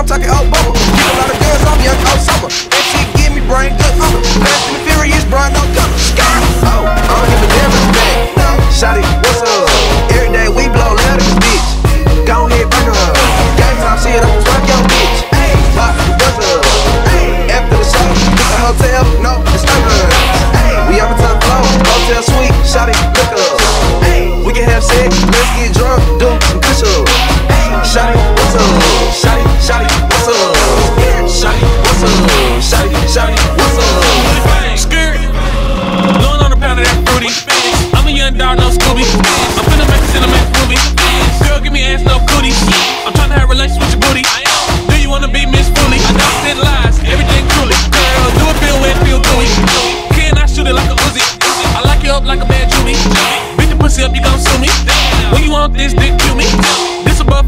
I'm talking Obama. Get a lot of guns on young Osama. That shit give me brain good. Uh, Fast and the Furious, Brian, no color. Oh, I don't give a damn it's back. Shotty, what's up? Every day we blow loud this bitch. Go ahead, bring her up. Game time shit, I'm twerk your bitch. Hey, pop, what's up? Hey, after the show, the hotel, no, it's good. Hey, we on the top floor, hotel suite, shotty, look up. Hey, we can have sex, let's get drunk,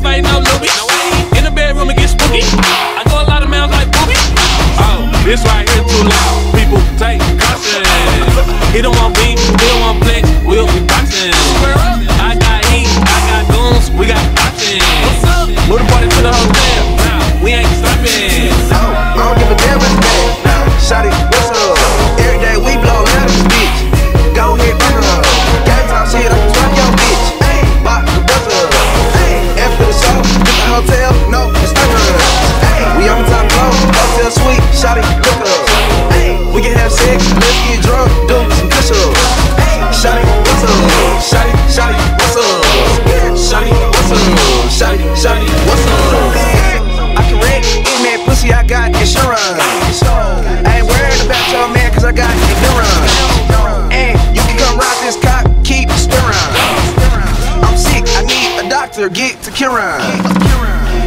fighting out Louis. In the bedroom it gets spooky. I go a lot of mouths like boobies. Oh, this right here too loud. People take caution. He don't want beef, he don't want flex. We'll be boxing. I got ignorance. And you can come ride this cop, keep stirring. I'm sick, I need a doctor, get to Kiran.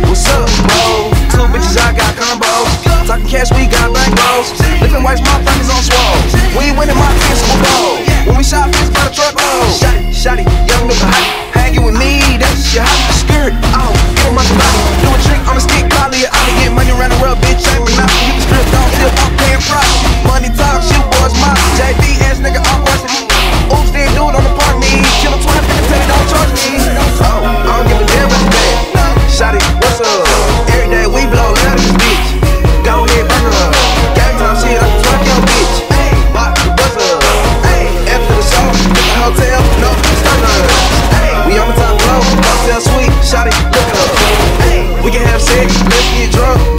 What's up, bro? Two bitches, I got combos. Talking cash, we got bankrolls. Living white my fingers on swole. We winning my kids Super Bowl. When we shot this by the truckload. Shotty, shotty, young nigga hot. Hanging with me, that's your hot skirt. Oh. sex, let's get drunk.